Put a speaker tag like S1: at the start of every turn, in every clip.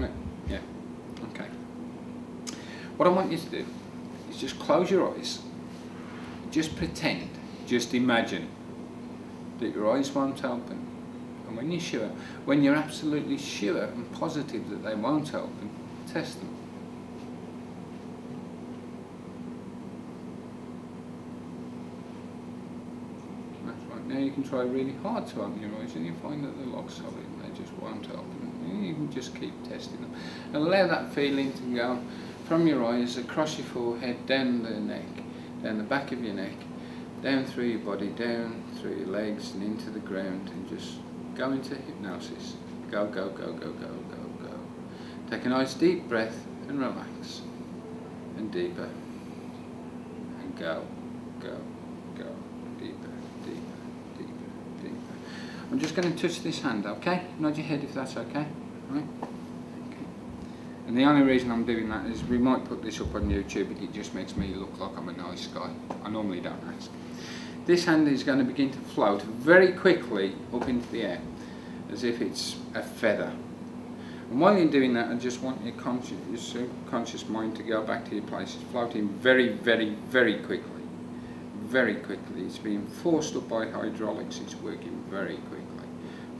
S1: Right. Yeah. Okay. What I want you to do is just close your eyes. Just pretend, just imagine that your eyes won't open. And when you're sure, when you're absolutely sure and positive that they won't open, test them. That's right. Now you can try really hard to open your eyes and you find that they're locked solid and they just won't open. You can just keep testing them. And allow that feeling to go from your eyes across your forehead, down the neck, down the back of your neck, down through your body, down through your legs and into the ground and just go into hypnosis. Go, go, go, go, go, go, go. Take a nice deep breath and relax. And deeper. And go, go, go. Deeper, deeper, deeper, deeper. I'm just going to touch this hand, okay? Nod your head if that's okay. Right? And the only reason I'm doing that is we might put this up on YouTube, but it just makes me look like I'm a nice guy. I normally don't ask. This hand is going to begin to float very quickly up into the air, as if it's a feather. And while you're doing that, I just want your conscious, your subconscious mind to go back to your place. It's floating very, very, very quickly. Very quickly. It's being forced up by hydraulics. It's working very quickly.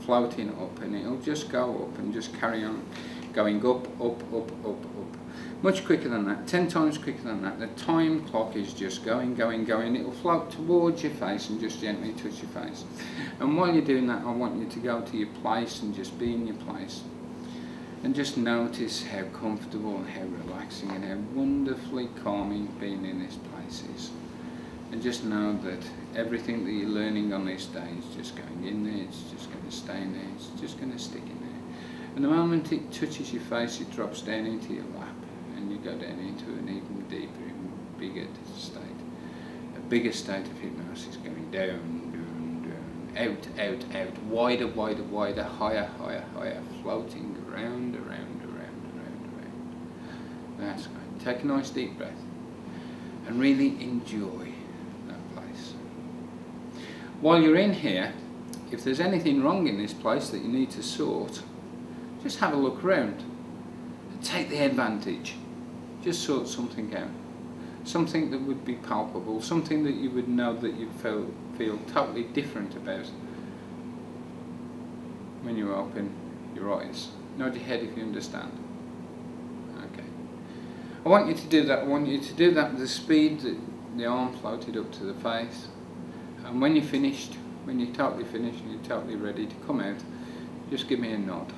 S1: Floating up, and it'll just go up and just carry on going up, up, up, up, up. Much quicker than that, 10 times quicker than that. The time clock is just going, going, going. It'll float towards your face and just gently touch your face. And while you're doing that, I want you to go to your place and just be in your place. And just notice how comfortable and how relaxing and how wonderfully calming being in this place is. And just know that everything that you're learning on this day is just going in there, it's just going to stay in there, it's just going to stick in there. And the moment it touches your face, it drops down into your lap and you go down into an even deeper, even bigger state. A bigger state of hypnosis going down, down, down, out, out, out, wider, wider, wider, higher, higher, higher, floating around, around, around, around, around. That's good. Take a nice deep breath and really enjoy. While you're in here, if there's anything wrong in this place that you need to sort, just have a look around. Take the advantage. Just sort something out. Something that would be palpable, something that you would know that you feel, feel totally different about when you open your eyes. Nod your head if you understand. Okay. I want you to do that. I want you to do that with the speed that the arm floated up to the face. And when you're finished, when you're totally finished and you're totally ready to come out, just give me a nod.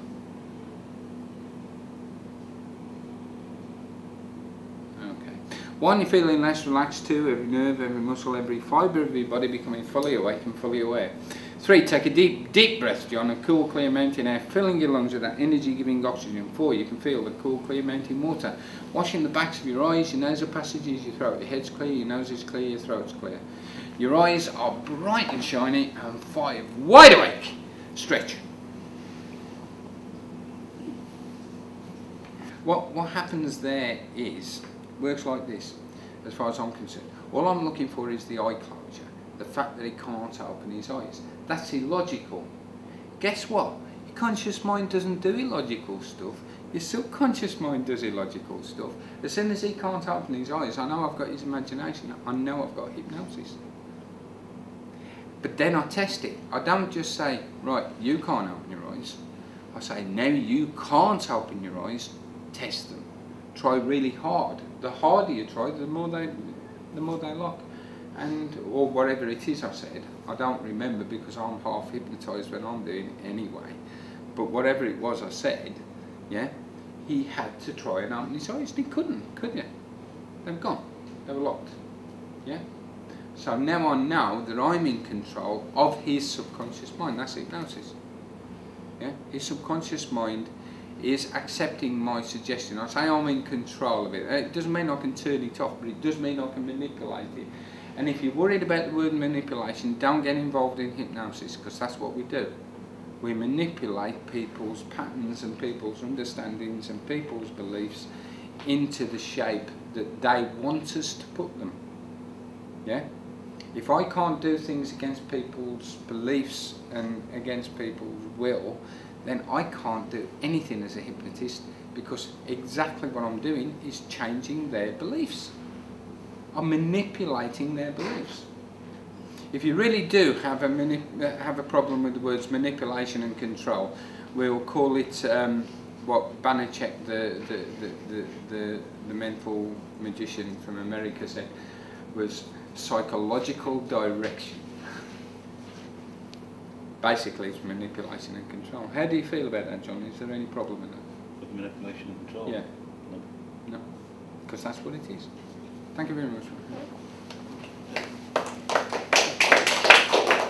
S1: Okay. One, you're feeling less relaxed. Two, every nerve, every muscle, every fibre of your body becoming fully awake and fully aware. Three, take a deep, deep breath, John, of cool, clear mountain air, filling your lungs with that energy-giving oxygen. Four, you can feel the cool, clear mountain water, washing the backs of your eyes, your nasal passages, your throat. Your head's clear, your nose is clear, your throat's clear. Your eyes are bright and shiny, and five, wide awake. Stretch. What, what happens there is, works like this, as far as I'm concerned. All I'm looking for is the eye closure, the fact that he can't open his eyes. That's illogical. Guess what? Your conscious mind doesn't do illogical stuff. Your subconscious mind does illogical stuff. As soon as he can't open his eyes, I know I've got his imagination. I know I've got hypnosis. But then I test it. I don't just say, right, you can't open your eyes. I say, now you can't open your eyes, test them. Try really hard. The harder you try, the more they, the more they lock. And, or whatever it is I said, I don't remember because I'm half hypnotised when I'm doing it anyway. But whatever it was I said, yeah, he had to try and open his eyes he couldn't, could you? They've gone. They were locked. Yeah? So now I know that I'm in control of his subconscious mind. That's hypnosis. Yeah? His subconscious mind is accepting my suggestion. I say I'm in control of it. It doesn't mean I can turn it off, but it does mean I can manipulate it. And if you're worried about the word manipulation, don't get involved in hypnosis, because that's what we do. We manipulate people's patterns and people's understandings and people's beliefs into the shape that they want us to put them. Yeah? If I can't do things against people's beliefs and against people's will, then I can't do anything as a hypnotist because exactly what I'm doing is changing their beliefs. I'm manipulating their beliefs. If you really do have a, have a problem with the words manipulation and control, we'll call it um, what Banachek, the, the, the, the, the mental magician from America said, was psychological direction. Basically, it's manipulation and control. How do you feel about that, John? Is there any problem with that?
S2: With manipulation and control?
S1: Yeah.
S2: No.
S1: No. Because that's what it is. Thank you very much.